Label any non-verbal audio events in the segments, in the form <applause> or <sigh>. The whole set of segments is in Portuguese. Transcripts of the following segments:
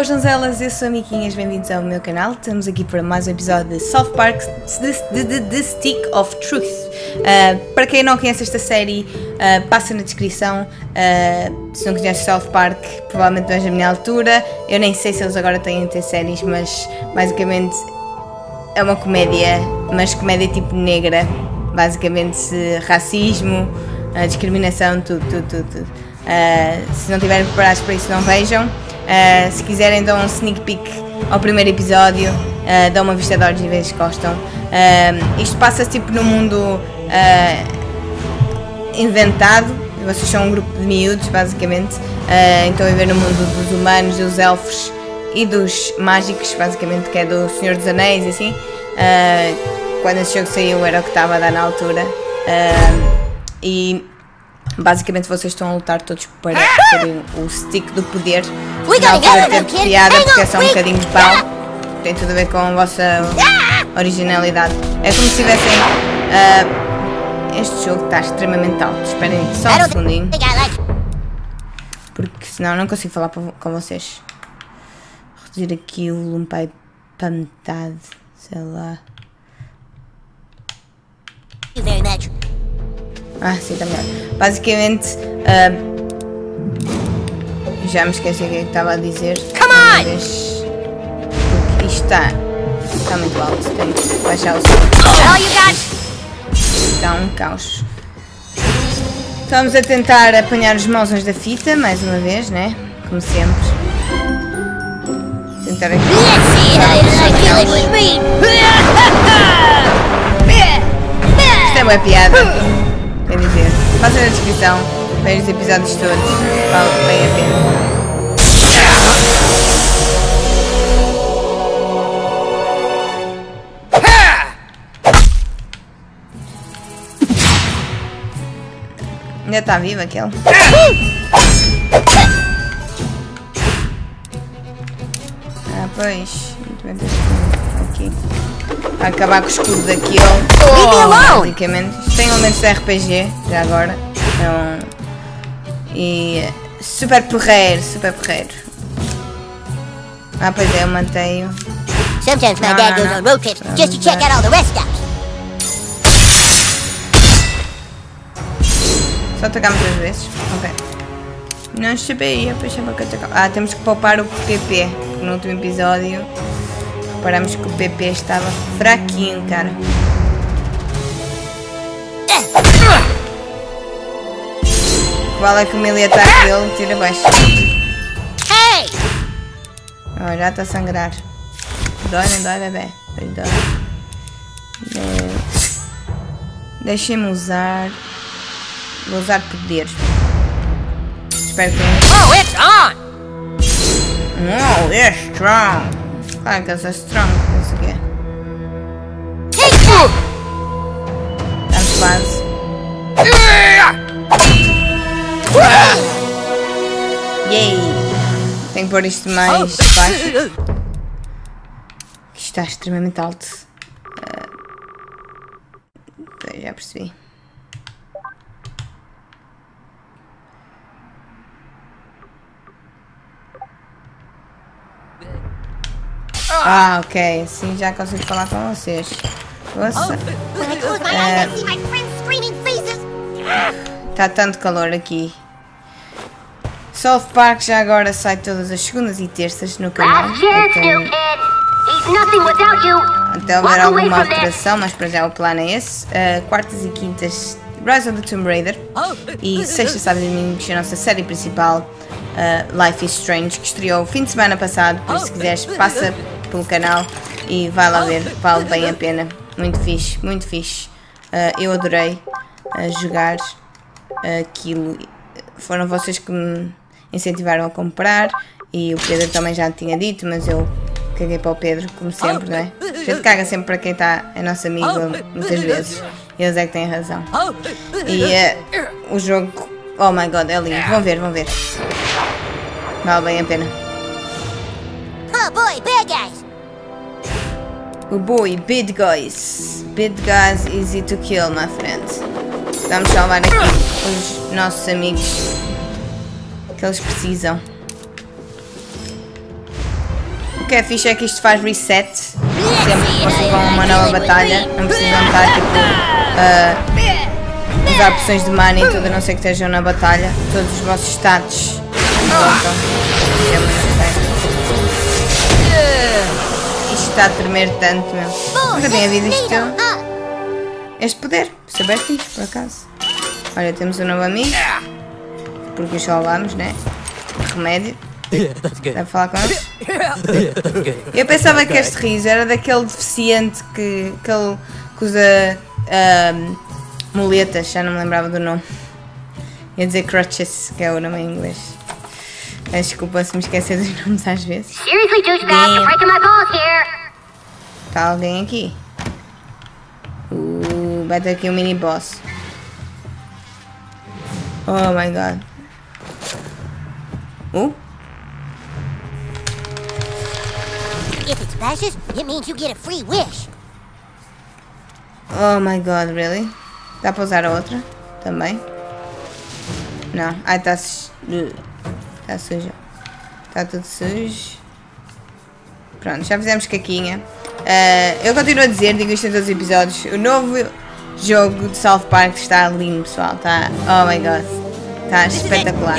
boas donzelas, eu sou a Miquinhas, bem-vindos ao meu canal. Estamos aqui para mais um episódio de South Park The, the, the Stick of Truth. Uh, para quem não conhece esta série, uh, passa na descrição. Uh, se não conheces South Park, provavelmente não és da minha altura. Eu nem sei se eles agora têm ter séries, mas basicamente é uma comédia, mas comédia tipo negra. Basicamente, racismo, discriminação, tudo, tudo, tudo. tudo. se não estiverem preparados para isso, não vejam. Uh, se quiserem dar um sneak peek ao primeiro episódio, uh, dão uma vista de olhos e vejam se gostam. Uh, isto passa-se tipo no mundo inventado. Vocês são um grupo de miúdos, basicamente. então viver no mundo dos humanos, dos elfos e dos mágicos, basicamente, que é do Senhor dos Anéis, assim. quando esse jogo saiu era o que estava a dar na altura. e Basicamente vocês estão a lutar todos para terem o stick do poder. Na altura ter piada porque é só um bocadinho de pau. Tem tudo a ver com a vossa originalidade. É como se tivessem. Uh, este jogo está extremamente alto. Esperem só um segundinho. Porque senão não consigo falar com vocês. Reduzir aqui o volume para metade. Sei lá. Ah, sim, está melhor. Basicamente, uh, já me esqueci o que é que estava a dizer. Come on! Mas, porque isto está, está muito alto, tenho que baixar o som. Está um caos. Estamos a tentar apanhar os mausas da fita, mais uma vez, né? Como sempre. Tentar aqui. Isto é uma piada. Faça na descrição, veja os episódios todos, vale bem a pena. Ainda está vivo aquele? Ah, pois. Muito bem, aqui acabar com o escudo daquilo. Oh, basicamente. Tem elementos de RPG, já agora. Então, e super porreiro, super porreiro. Ah, pois é, eu mantenho. Sometimes my dad goes on road trips just to check out all the rest stops. Só atacar muitas vezes? Ok. Não sabia, pensava que atacar. Ah, temos que poupar o PP. No último episódio Reparamos que o PP estava fraquinho, cara. Qual é que o melee ataque dele tira baixo? Oh, já está a sangrar. Dói, não dói, bebê? Dói. Deixem-me usar. Vou usar poder. Espero que. Oh, it's on! Oh, it's strong! Claro que essa é strong, isso aqui. Estamos quase. Yay! Tenho que pôr isto mais baixo. Isto está extremamente alto. Uh, já percebi. Ah, ok. Assim já consigo falar com vocês. Nossa. É... Tá tanto calor aqui. South Park já agora sai todas as segundas e terças no canal. Então, até houver alguma alteração, mas para já o plano é esse. Uh, quartas e quintas Rise of the Tomb Raider. E sexta, sábado e domingo a nossa série principal uh, Life is Strange, que estreou o fim de semana passado. Por isso, se quiseres, passa pelo canal e vai lá ver, vale bem a pena. Muito fixe, muito fixe. Uh, eu adorei uh, jogar aquilo. Foram vocês que me incentivaram a comprar e o Pedro também já tinha dito, mas eu caguei para o Pedro, como sempre, não é? A gente caga sempre para quem está, é nosso amigo, muitas vezes. Eles é que têm razão. E uh, o jogo, oh my god, é lindo. Vão ver, vão ver. Vale bem a pena. Oh boy, bad guys. Bad guys easy to kill, my friend. Vamos salvar aqui os nossos amigos que eles precisam. que é fixe é que isto faz reset sempre que vocês vão a uma nova batalha. Não precisam estar tipo a usar opções de mana e tudo, a não ser que estejam na batalha. Todos os vossos stats voltam. Isto está a tremer tanto, meu. Nunca tinha havido isto. Este poder, super fixe, por acaso. Olha, temos um novo amigo. Porque só vamos, né? Remédio. <laughs> Dá para falar com eles? <laughs> Eu pensava que este riso era daquele deficiente que, que ele que usa ahm, muletas, já não me lembrava do nome. Ia dizer crutches, que é o nome em inglês. Desculpa se me esquecer dos <laughs> nomes às vezes. Seriously, douchebag, you're breaking my balls here. Está alguém aqui? Uh, vai ter aqui um mini boss. Oh my god. Uh, If it smashes, it means you get a free wish. oh my god, really? Dá para usar outra? Também? Não. Ai, está Está sujo. Está tudo sujo. Pronto, já fizemos caquinha. Ah, eu continuo a dizer, digo isto em todos os episódios, o novo jogo de South Park está lindo, pessoal. Está. Oh my god. Está espetacular.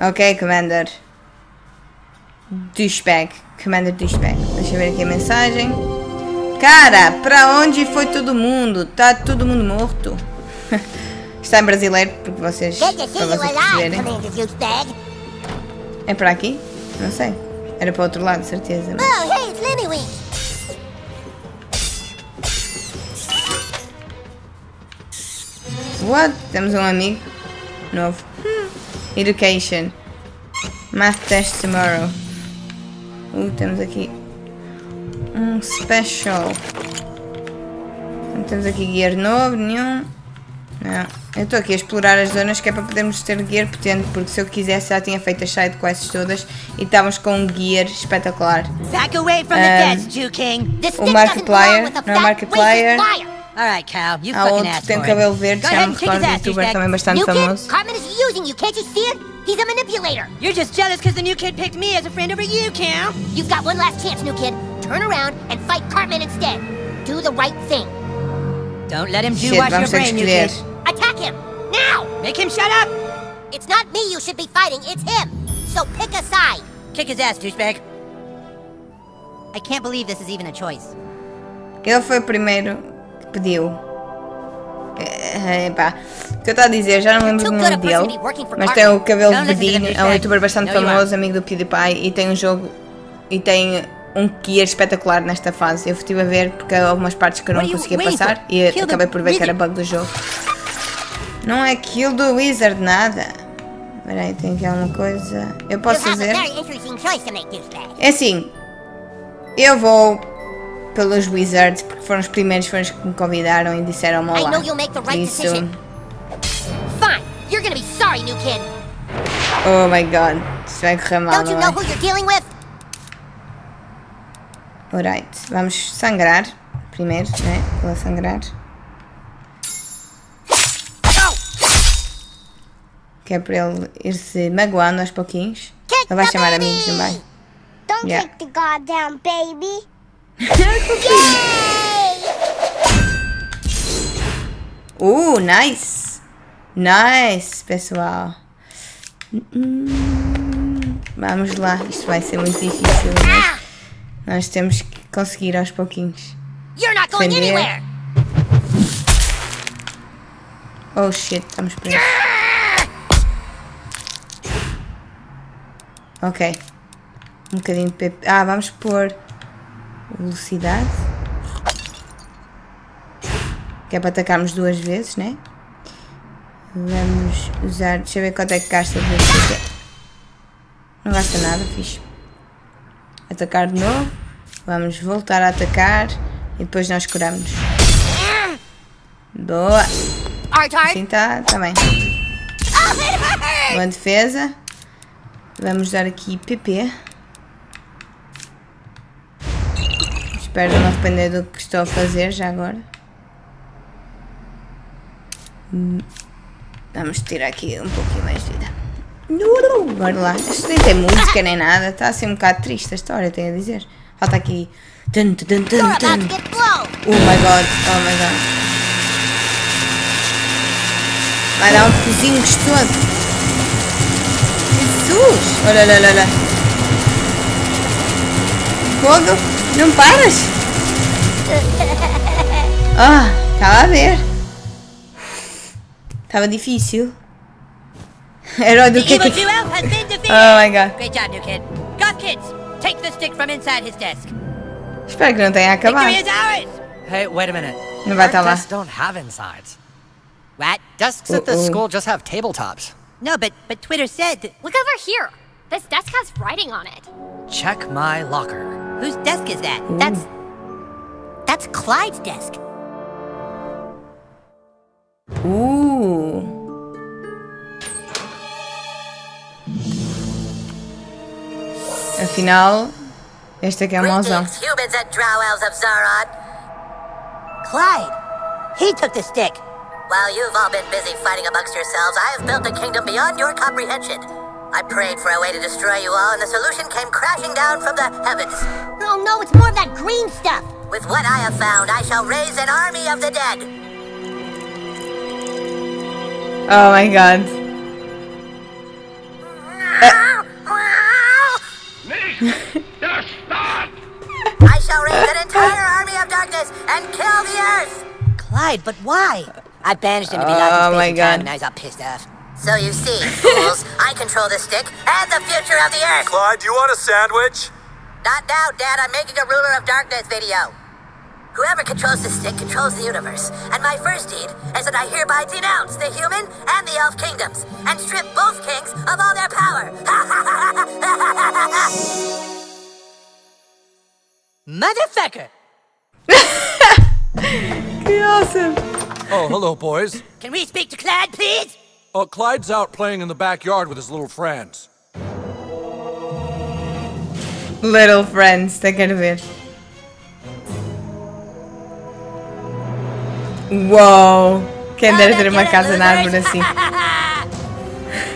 Ok, Commander. Douchebag. Commander Douchebag. Deixa eu ver aqui a mensagem. Cara, para onde foi todo mundo? Tá todo mundo morto. <laughs> Está em brasileiro, porque vocês, you vocês perceberem. É para aqui? Não sei. Era para o outro lado, certeza. mas- Oh, hey, it's What? Temos um amigo novo. Hmm. Education. Math test tomorrow. Uh, temos aqui um special. Não temos aqui gear novo, nenhum. Não. Eu estou aqui a explorar as zonas que é para podermos ter gear potente, porque se eu quisesse já tinha feito as side quests todas e estávamos com um gear espetacular. Back away from the desk, Jew King. This O Markiplier, não é Markiplier. Cal. You Há outro que tem for cabelo verde, já me recordo, youtuber também bastante famoso. kid, Cartman is using you. Can't you see it? He's a manipulator. You're just jealous because the new kid picked me as a friend over you, Cal. You've got one last chance, new kid. Turn around and fight Cartman instead. Do the right thing. Don't let him do wash your brain, new kid. Attack him now. Make him shut up. It's not me you should be fighting. It's him. So pick a side. Kick his ass, douchebag. I can't believe this is even a choice. Ele foi o primeiro que pediu. É, epá, o que eu estou a dizer, já não lembro do nome dele, mas tem o cabelo verdinho, é um youtuber bastante famoso, amigo do PewDiePie, e tem um jogo e tem um gear espetacular nesta fase. Eu estive a ver porque há algumas partes que eu não conseguia passar e acabei por ver que era bug do jogo. Não é kill do wizard, nada. Espera aí, tem aqui alguma coisa. Eu posso fazer? É assim, eu vou pelos Wizards porque foram os primeiros foram os que me convidaram e disseram olá. Right Isso. Fine. You're gonna be sorry, new kid. Oh my god, isso vai correr mal, Don't you não know é? who you're dealing with? Alright, vamos sangrar primeiro, né? Vou sangrar. Que é para ele ir se magoando aos pouquinhos. Ele vai chamar amigos, vai? Don't Yeah. kick the goddamn baby. Uh, nice! Nice, pessoal. Vamos lá, isto vai ser muito difícil, mas nós temos que conseguir aos pouquinhos. You're not going Defender. anywhere. Oh shit, estamos presos. Ok. Um bocadinho de PP. Ah, vamos pôr velocidade. Que é para atacarmos duas vezes, né? Vamos usar. Deixa eu ver quanto é que gasta. Não gasta nada, fixe. Atacar de novo. Vamos voltar a atacar. E depois nós curamos. Boa! Assim está, tá bem. Hurt. Boa defesa. Vamos dar aqui PP. Espero não depender do que estou a fazer já agora. Hum, Vamos tirar aqui um pouquinho mais de vida. Bora lá. Isto nem tem música nem nada. Está assim um bocado triste a história, tenho a dizer. Falta aqui. Dun, dun, dun. Oh my god, oh my god. Vai dar um cozinho gostoso. Jesus! Olha, olha, olha, olha. Fogo! Não paras? <laughs> Ah, estava a ver. Estava difícil. Era do que! Oh my god. Great job, new kid. Goth kids, take the stick from inside his desk. Espero que não tenha acabado. Hey, wait a minute. Não vai estar lá. desks don't have insides. What? Desks at Uh-oh. school just have tabletops. No, but but Twitter said Look over here. This desk has writing on it. Check my locker. whose desk is that? That's. That's Clyde's desk. Uh. Afinal, este aqui é o mauzão. Humans and drow elves of Zarod. Clyde! He took the stick! While you've all been busy fighting amongst yourselves, I have built a kingdom beyond your comprehension. I prayed for a way to destroy you all, and the solution came crashing down from the heavens. Oh no, it's more of that green stuff. With what I have found, I shall raise an army of the dead. Oh my god. <laughs> I shall raise an entire army of darkness and kill the earth. Clyde, but why? I banished him to be Oh locked in space my and God. time, and now he's all pissed off. So you see, fools, I control the stick and the future of the earth. Clyde, do you want a sandwich? Not now, Dad. I'm making a ruler of darkness video. Whoever controls the stick controls the universe. And my first deed is that I hereby denounce the human and the elf kingdoms and strip both kings of all their power. <laughs> Motherfucker! <laughs> Awesome. Oh, hello, boys. Can we speak to Clyde, please? Uh, Clyde's out playing in the backyard with his little friends. Little friends, te quero ver. Uou! Quem dera ter uma casa na árvore assim.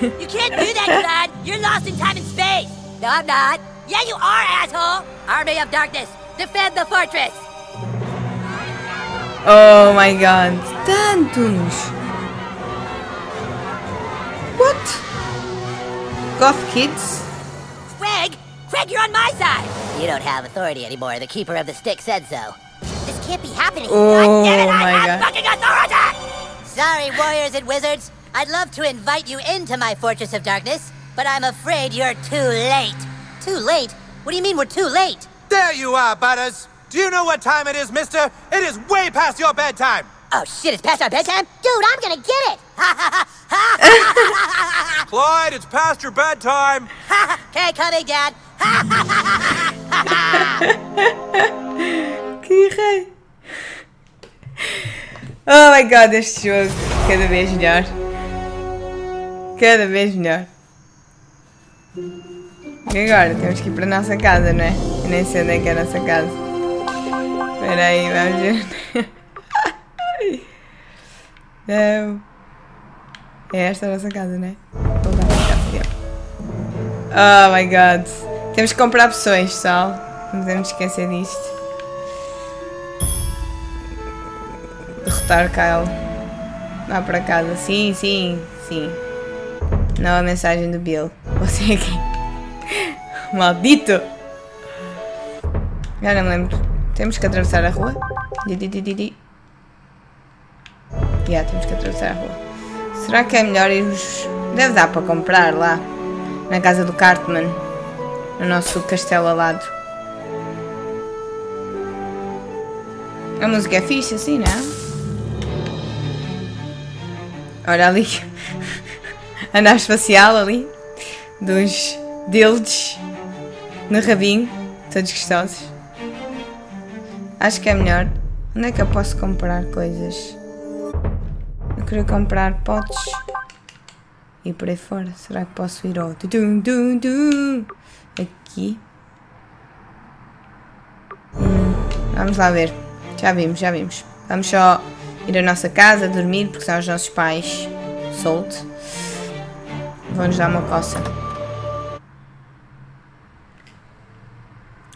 You can't do that, Clyde! You're lost in time and space! No, I'm not. Yeah, you are, asshole! Army of Darkness, defend the fortress! Oh my god. Tantos! What? Goth Kids? Craig! Craig, you're on my side! you don't have authority anymore. The keeper of the stick said so. This can't be happening! Oh Damn it, I my have god. fucking authority! Sorry, warriors and wizards. I'd love to invite you into my fortress of darkness, but I'm afraid you're too late. Too late? What do you mean we're too late? There you are, Butters. Do you know what time it is, mister? It is way past your bedtime. Oh shit, it's past our bedtime? Dude, I'm gonna get it. <laughs> <laughs> Clyde, it's past your bedtime. <laughs> okay, coming, Dad. Que! Oh my god, este jogo cada vez melhor. Cada vez melhor. E agora temos que ir para a nossa casa, não é? Eu nem sei onde é que é a nossa casa. Espera aí, vamos ver. Não. É esta a nossa casa, não é? Voltar para casa, yeah. Oh my god. Temos que comprar opções, pessoal. Não podemos esquecer disto. Derrotar Kyle. Vá para casa. Sim, sim, sim. Nova mensagem do Bill. Você aqui. <laughs> Maldito! Já não me lembro. Temos que atravessar a rua? Di, di, di. Já, temos que atravessar a rua. Será que é melhor irmos... Deve dar para comprar lá. Na casa do Cartman. No nosso castelo ao lado. A música é fixe assim, não é? Olha ali. <laughs> A nave espacial ali. Dos dildes. No rabinho. Todos gostosos. Acho que é melhor. Onde é que eu posso comprar coisas? Eu queria comprar potes. E por aí fora. Será que posso ir ao... Tudum, dum, dum. Aqui. Hum, vamos lá ver. Já vimos, já vimos. Vamos só ir à nossa casa, dormir, porque são os nossos pais. Solto. Vou-nos dar uma coça.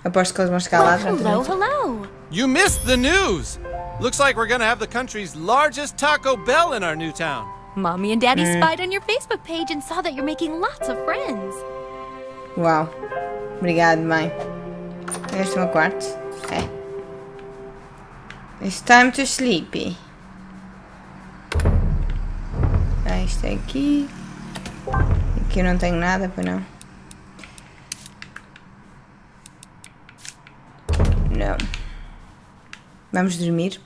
Aposto que eles vão chegar lá já. Hello, hello. You missed the news! Looks like we're gonna have the country's largest Taco Bell in our new town. Mommy and Daddy spied on your Facebook page and saw that you're making lots of friends. Uau. Obrigado, mãe. Este é o meu quarto? É. It's time to sleepy. Ah, isto é aqui. Aqui eu não tenho nada, para não. Não. Vamos dormir.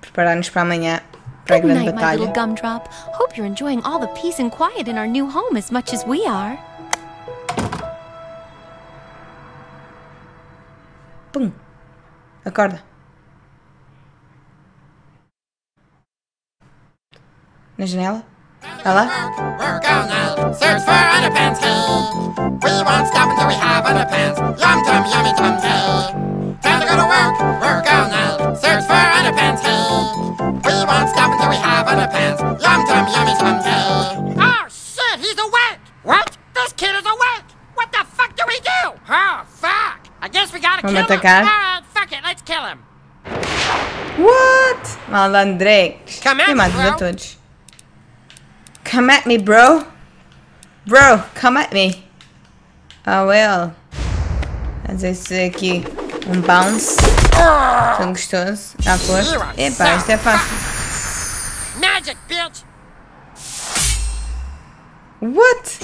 Preparar-nos para amanhã. Para a grande night, my batalha. little gumdrop. Hope you're enjoying all the peace and quiet in our new home as much as we are. Pum. Acorda. Na janela? Tá lá? Work all night, search for underpants, hey. We won't stop until we have underpants. Yum tum yummy tum hey. Time to go to work, all night, search for underpants, hey. We won't stop until we have underpants. Yum tum yummy tum hey. Oh shit, he's awake! What? This kid is awake! What the fuck do we do? Oh fuck! I guess we gotta Vamos kill him. Alright, fuck it, let's kill him. What? Malandrex. Come at Eu me, mato bro. todos. Come at me, bro. Bro, come at me. Oh, well. Mas esse aqui, um bounce. Tão gostoso. Já foste? Epá, isto é fácil. Magic, bitch! What?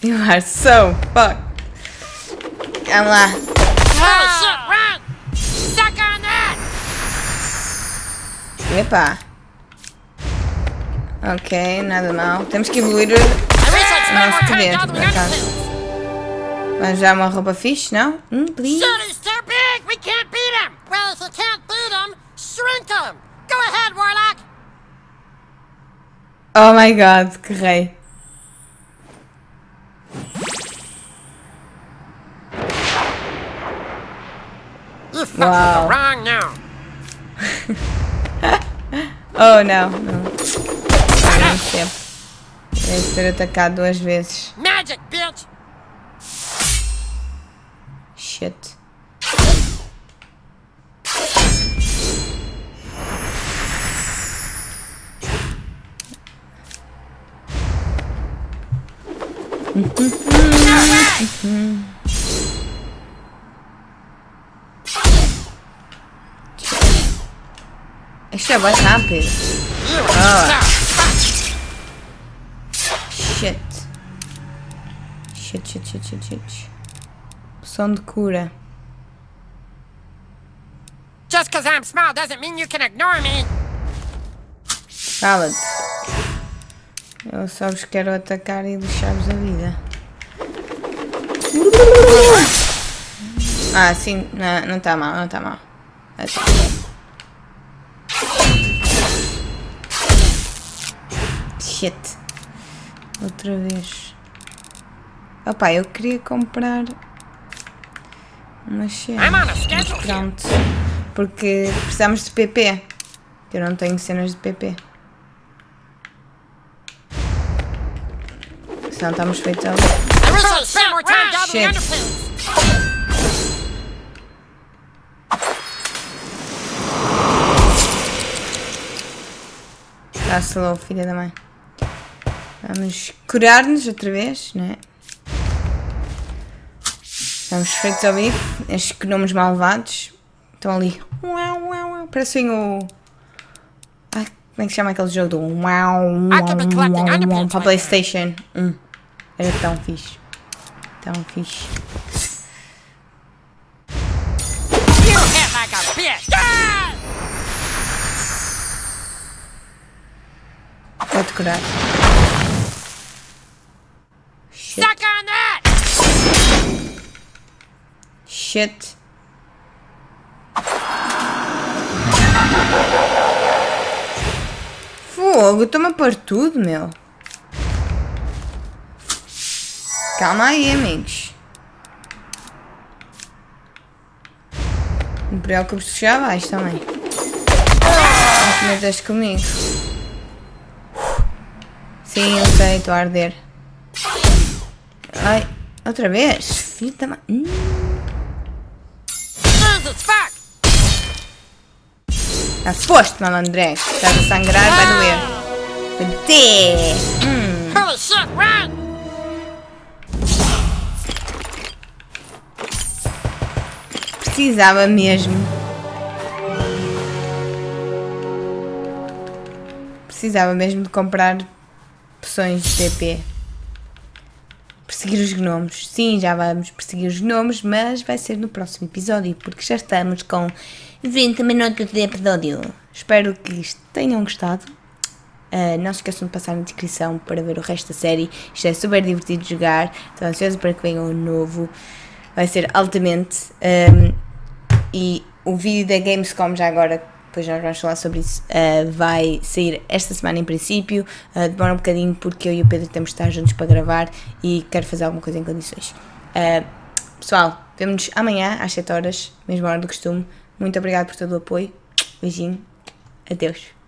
You are so fucked. Vamos lá. Oh shit, run! Suck on that! Epá. Ok, nada mal. Temos que evoluir o nosso talento, por acaso. Vamos já uma roupa fixe, não? Hum, please. Oh my god, que rei. Wow. <laughs> Oh não, não. Não tempo. Deve ter atacado duas vezes. Magic, bitch! Shit. Isto é bem rápido. You Shit, shit, shit, shit, shit. Som de cura. Just because I'm small doesn't mean you can ignore me! Cala-te. Eu só vos quero atacar e lixar-vos a vida. Ah, sim. Não, não tá mal, não tá mal. Tá. Shit. Outra vez. Opa, eu queria comprar uma cena. I'm on a schedule here. Pronto. Porque precisamos de PP. Eu não tenho cenas de PP. Senão estamos feitos time gathering Shit. Está slow, filha da mãe. Vamos curar-nos outra vez, não é? Estamos feitos ao bife. Estes gnomos malvados estão ali. Uau, uau, uau. Parecem o. Ai, como é que se chama aquele jogo do uau, be collecting uau, para a right Playstation? Hum. Era tão fixe. Tão fixe. You hit like a bitch! Ah! Vou-te Shit. Fogo, estou-me a pôr tudo, meu. Calma aí, amigos. Não te preocupes, já vais também. Não te metas comigo. Sim, eu sei, estou a arder. Ai, outra vez? Filho da ma... Ah, foste, malandré. Estás a sangrar, vai doer. Cadê? Hum. Holy shit, run! Precisava mesmo. Precisava mesmo de comprar poções de TP. Perseguir os gnomos. Sim, já vamos perseguir os gnomos, mas vai ser no próximo episódio, porque já estamos com 20 minutos de episódio. Espero que tenham gostado. Uh, não se esqueçam de passar na descrição para ver o resto da série. Isto é super divertido de jogar. Estou ansioso para que venha o novo. Vai ser altamente. Um, e o vídeo da Gamescom, já agora, depois nós vamos falar sobre isso, uh, vai sair esta semana em princípio. Uh, demora um bocadinho porque eu e o Pedro temos de estar juntos para gravar e quero fazer alguma coisa em condições. Uh, pessoal, vemo-nos amanhã às 7 horas, mesma hora do costume. Muito obrigado por todo o apoio. Beijinho. Adeus.